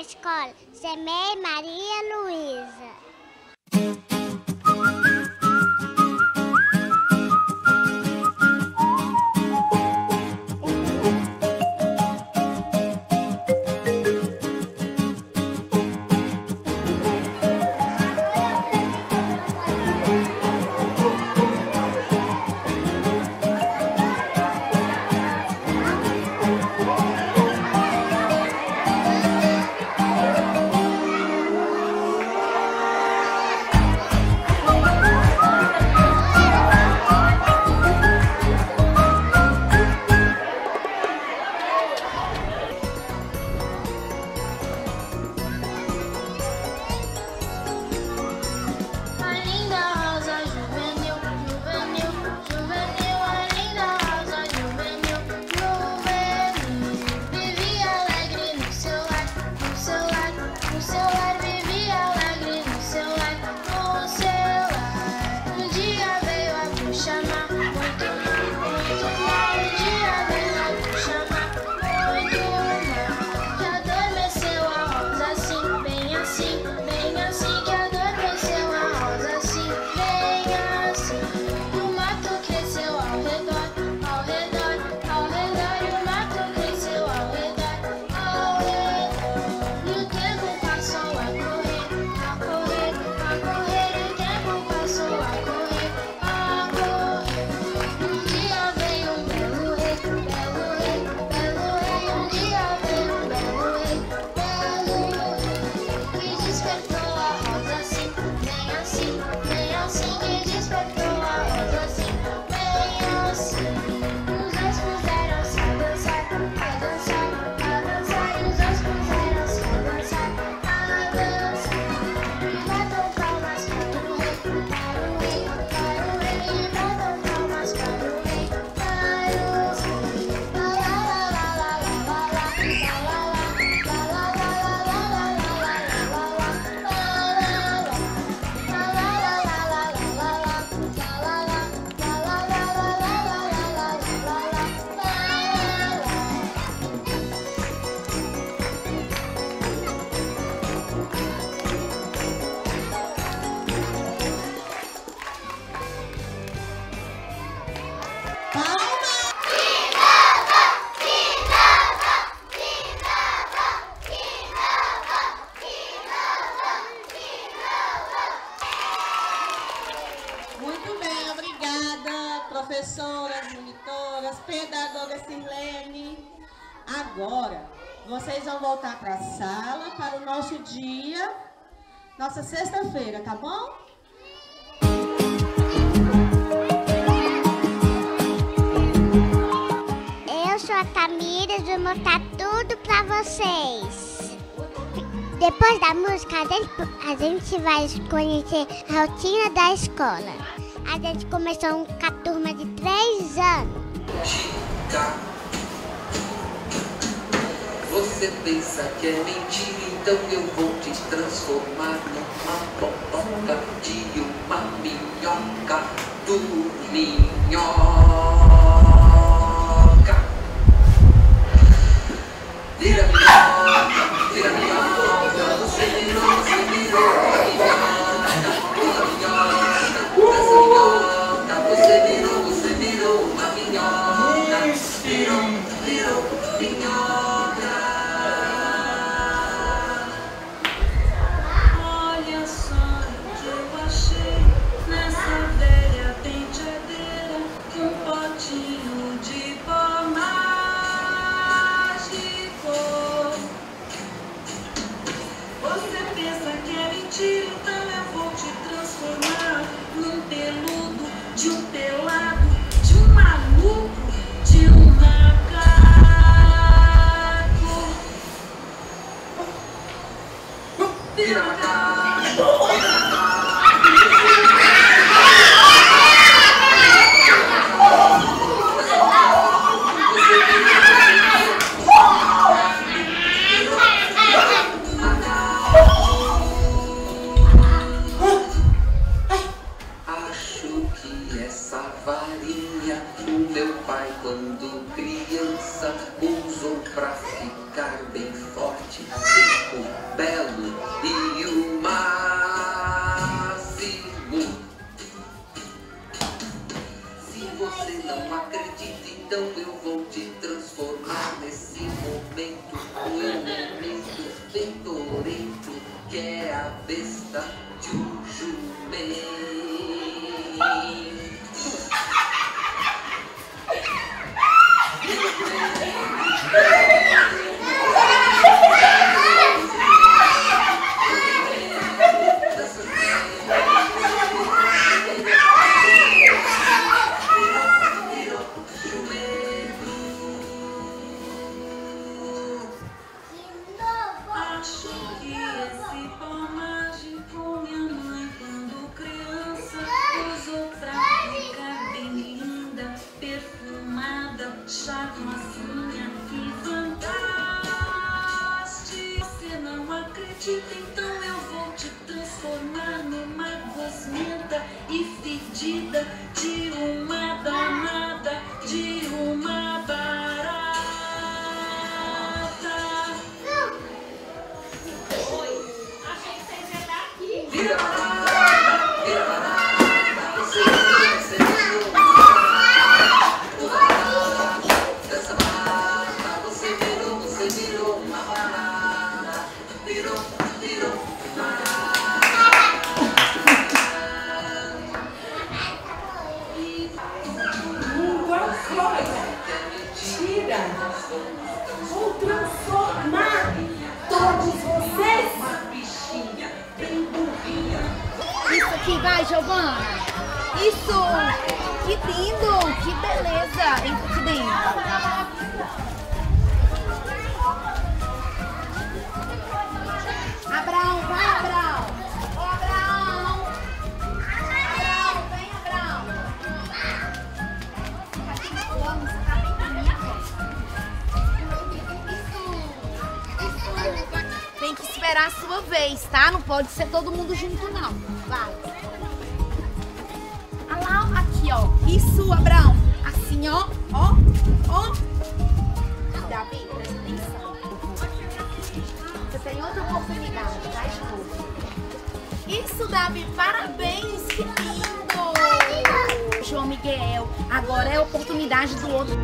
escola Semei Maria Luísa. Dia, nossa sexta-feira, tá bom? Eu sou a Tamires e vou mostrar tudo para vocês. Depois da música, a gente, a gente vai conhecer a rotina da escola. A gente começou com a turma de três anos. Você pensa que é mentira, então eu vou te transformar numa popoca de uma minhoca do minhoca. Vira minhoca, vira minhoca, você virou, você virou criança usou para ficar bem forte, assim, rico, belo e o máximo. Se você não acredita, então eu vou te transformar nesse momento. O elemento pendorento que é a besta de um jumento. aqui, vai, Giovana. Isso! Que lindo! Que beleza! Entra aqui dentro. esperar a sua vez, tá? Não pode ser todo mundo junto, não. Vai. Ah Alá, aqui, ó. Isso, Abraão. Assim, ó. Ó, ó. Davi, presta atenção. Você tem outra oportunidade, tá? De novo. Isso, Davi. Parabéns, que lindo. João Miguel, agora é a oportunidade do outro.